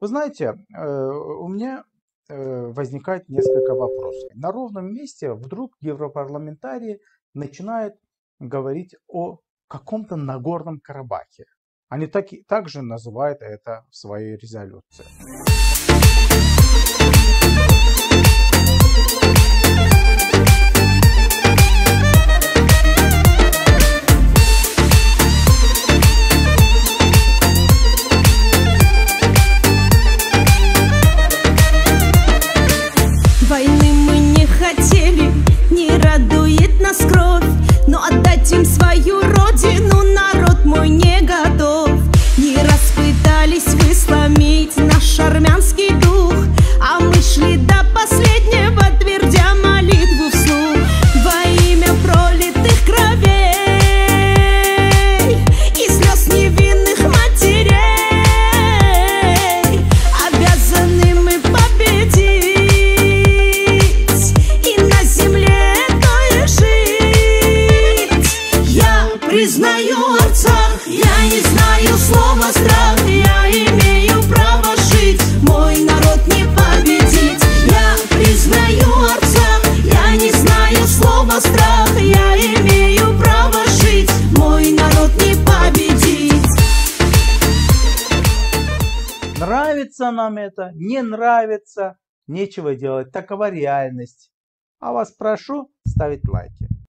Вы знаете, э, у меня э, возникает несколько вопросов. На ровном месте вдруг европарламентарии начинают говорить о каком-то Нагорном Карабахе. Они так, также называют это в своей резолюции. нас кровь, но отдать им свою роль. Признаю Арцах Я не знаю слова страх Я имею право жить. Мой народ не победить Я признаю Арцах Я не знаю слова страх Я имею право жить. Мой народ не победить Нравится нам это, не нравится, нечего делать, такова реальность. А вас прошу ставить лайки.